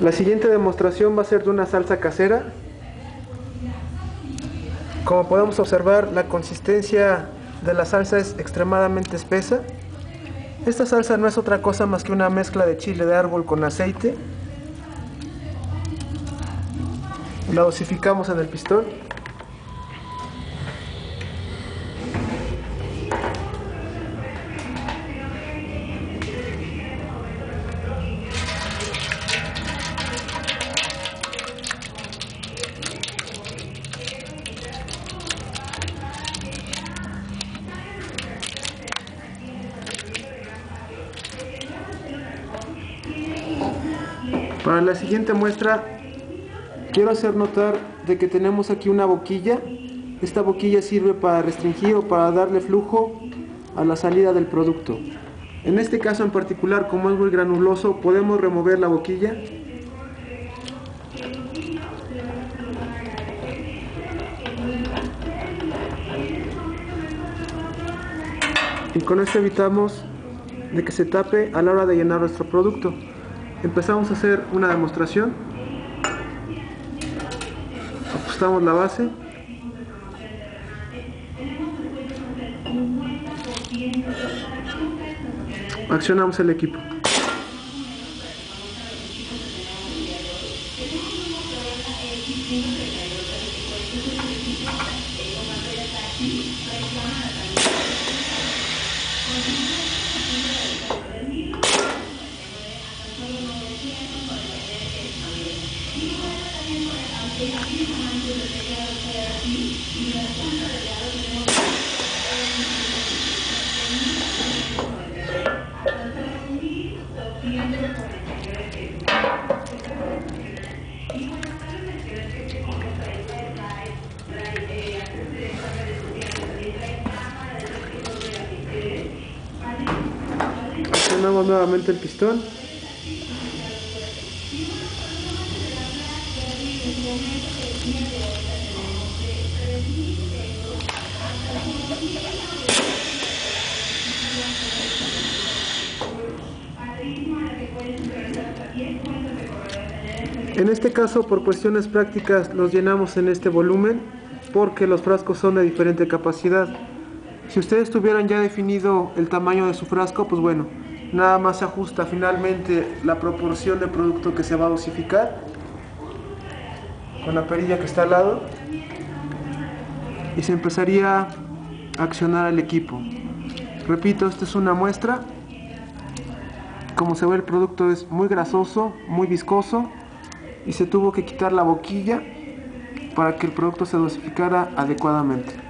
La siguiente demostración va a ser de una salsa casera. Como podemos observar, la consistencia de la salsa es extremadamente espesa. Esta salsa no es otra cosa más que una mezcla de chile de árbol con aceite. La dosificamos en el pistón. Para la siguiente muestra quiero hacer notar de que tenemos aquí una boquilla. Esta boquilla sirve para restringir o para darle flujo a la salida del producto. En este caso en particular, como es muy granuloso, podemos remover la boquilla. Y con esto evitamos de que se tape a la hora de llenar nuestro producto. Empezamos a hacer una demostración. Ajustamos la base. Accionamos el equipo. Nuevamente el pistón. En este caso, por cuestiones prácticas, los llenamos en este volumen porque los frascos son de diferente capacidad. Si ustedes tuvieran ya definido el tamaño de su frasco, pues bueno, nada más se ajusta finalmente la proporción de producto que se va a dosificar con la perilla que está al lado y se empezaría a accionar el equipo. Repito, esta es una muestra. Como se ve el producto es muy grasoso, muy viscoso y se tuvo que quitar la boquilla para que el producto se dosificara adecuadamente.